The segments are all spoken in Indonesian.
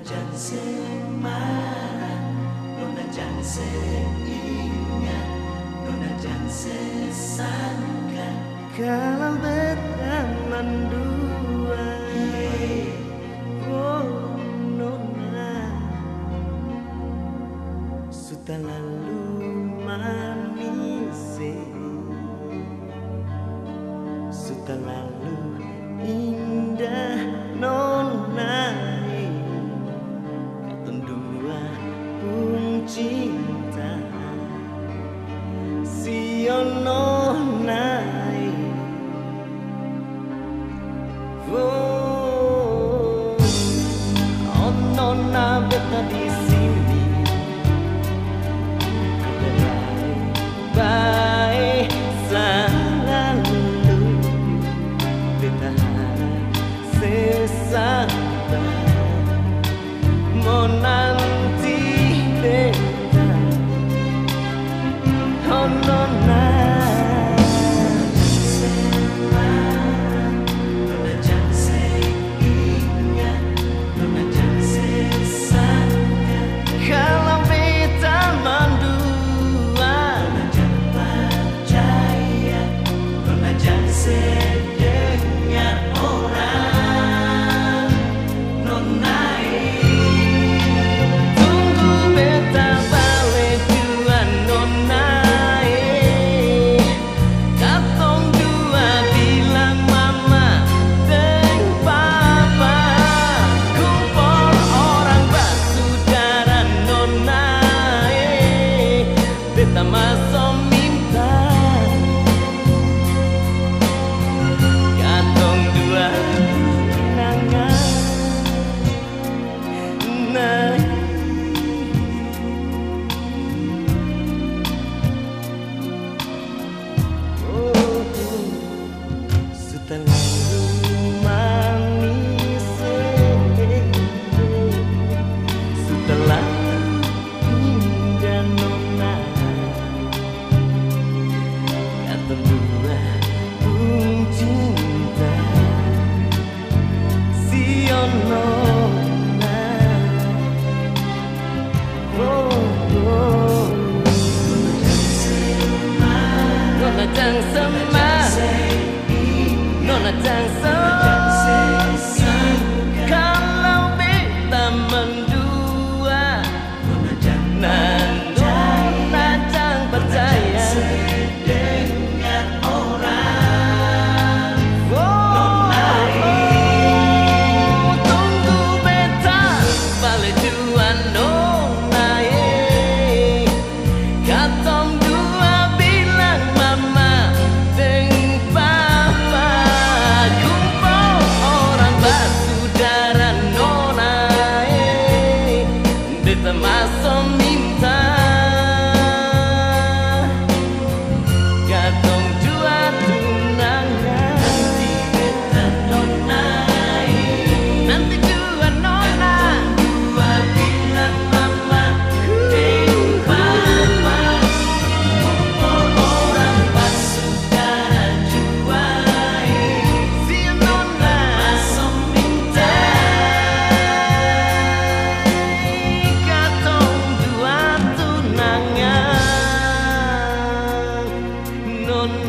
jangan marah Nona jangan ingat Nona jangan sangka Kalau datang dua Oh Nona. Sudah lalu No dang sama Nona dang sama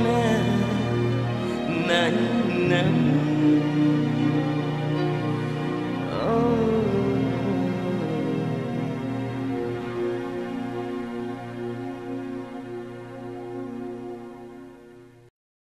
na na na